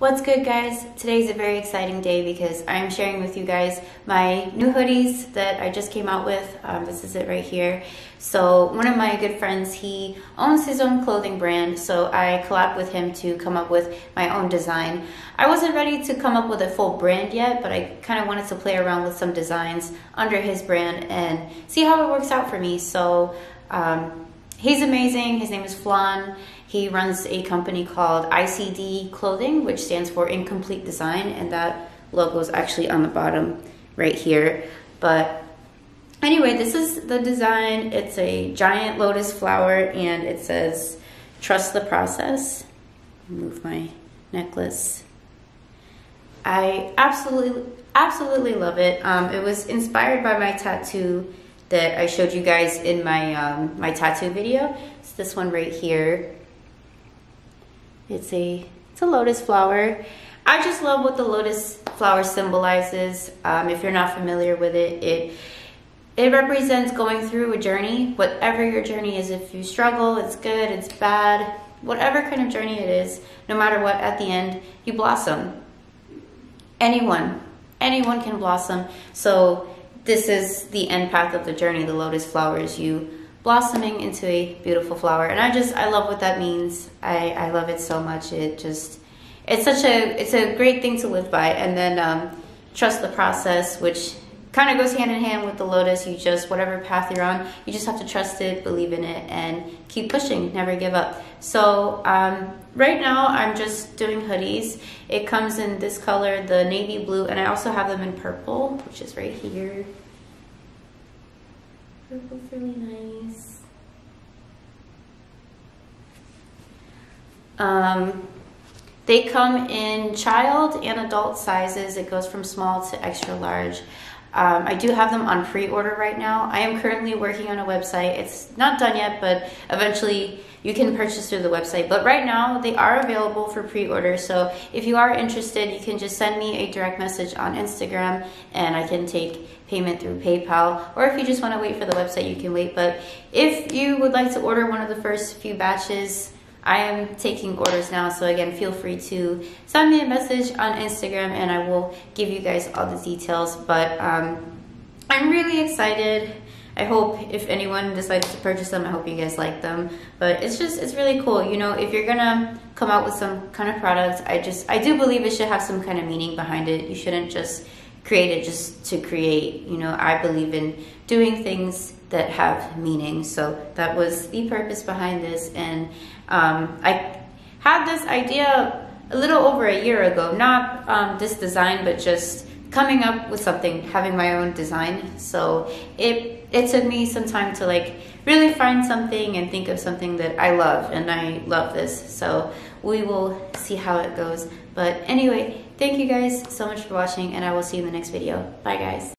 What's good guys? Today's a very exciting day because I'm sharing with you guys my new hoodies that I just came out with. Um, this is it right here. So one of my good friends, he owns his own clothing brand. So I collabed with him to come up with my own design. I wasn't ready to come up with a full brand yet, but I kind of wanted to play around with some designs under his brand and see how it works out for me. So um, he's amazing. His name is Flan. He runs a company called ICD Clothing, which stands for Incomplete Design, and that logo is actually on the bottom right here. But anyway, this is the design. It's a giant lotus flower, and it says, trust the process. Move my necklace. I absolutely, absolutely love it. Um, it was inspired by my tattoo that I showed you guys in my, um, my tattoo video. It's this one right here. It's a, it's a lotus flower. I just love what the lotus flower symbolizes. Um, if you're not familiar with it, it it represents going through a journey, whatever your journey is. If you struggle, it's good, it's bad, whatever kind of journey it is, no matter what, at the end, you blossom. Anyone, anyone can blossom. So this is the end path of the journey, the lotus flowers. You blossoming into a beautiful flower. And I just, I love what that means. I, I love it so much. It just, it's such a, it's a great thing to live by. And then um, trust the process, which kind of goes hand in hand with the lotus. You just, whatever path you're on, you just have to trust it, believe in it, and keep pushing, never give up. So um, right now I'm just doing hoodies. It comes in this color, the navy blue, and I also have them in purple, which is right here. Purple's really nice. Um, they come in child and adult sizes. It goes from small to extra large. Um, I do have them on pre-order right now. I am currently working on a website. It's not done yet, but eventually you can purchase through the website. But right now they are available for pre-order. So if you are interested, you can just send me a direct message on Instagram and I can take payment through PayPal. Or if you just want to wait for the website, you can wait. But if you would like to order one of the first few batches, I am taking orders now, so again, feel free to send me a message on Instagram and I will give you guys all the details. But um, I'm really excited. I hope if anyone decides to purchase them, I hope you guys like them. But it's just, it's really cool. You know, if you're gonna come out with some kind of product, I just, I do believe it should have some kind of meaning behind it. You shouldn't just create it just to create. You know, I believe in doing things that have meaning. So that was the purpose behind this. And um, I had this idea a little over a year ago, not um, this design, but just coming up with something, having my own design. So it, it took me some time to like really find something and think of something that I love and I love this. So we will see how it goes. But anyway, thank you guys so much for watching and I will see you in the next video. Bye guys.